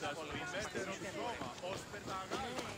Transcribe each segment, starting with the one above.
Σας πριν.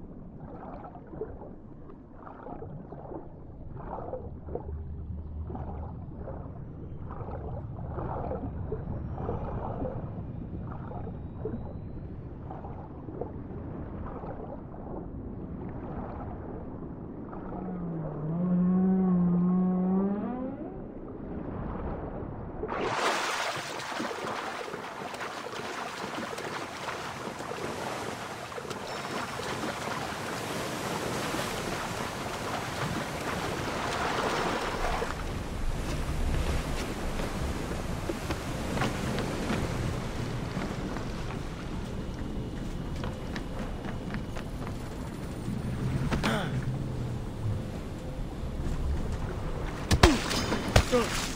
Thank you. Go.